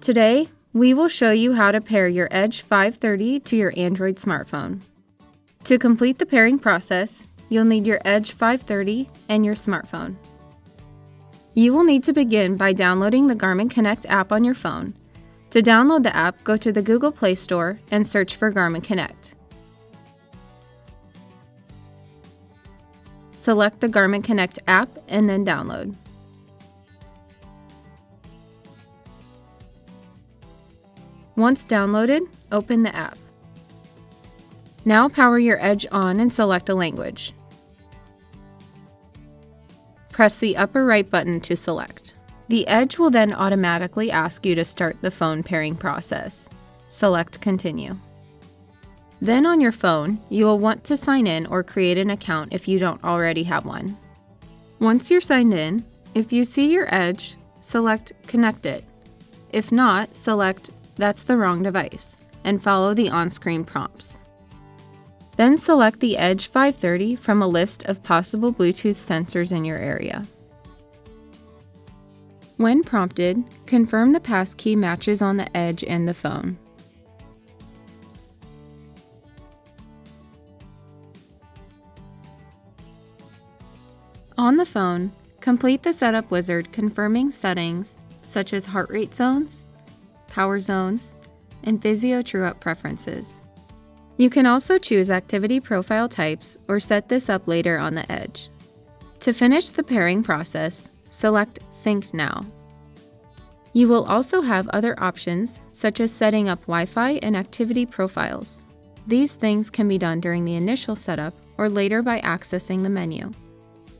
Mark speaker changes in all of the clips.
Speaker 1: Today, we will show you how to pair your Edge 530 to your Android smartphone. To complete the pairing process, you'll need your Edge 530 and your smartphone. You will need to begin by downloading the Garmin Connect app on your phone. To download the app, go to the Google Play Store and search for Garmin Connect. Select the Garmin Connect app and then download. Once downloaded, open the app. Now power your Edge on and select a language. Press the upper right button to select. The Edge will then automatically ask you to start the phone pairing process. Select Continue. Then on your phone, you will want to sign in or create an account if you don't already have one. Once you're signed in, if you see your Edge, select Connect It. If not, select That's the wrong device and follow the on-screen prompts. Then select the Edge 530 from a list of possible Bluetooth sensors in your area. When prompted, confirm the passkey matches on the Edge and the phone. On the phone, complete the setup wizard confirming settings such as heart rate zones, power zones, and Physio TrueUp preferences. You can also choose activity profile types or set this up later on the edge. To finish the pairing process, select Sync Now. You will also have other options such as setting up Wi-Fi and activity profiles. These things can be done during the initial setup or later by accessing the menu.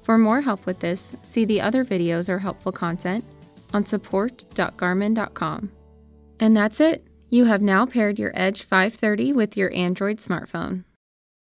Speaker 1: For more help with this, see the other videos or helpful content on support.garmin.com. And that's it. You have now paired your Edge 530 with your Android smartphone.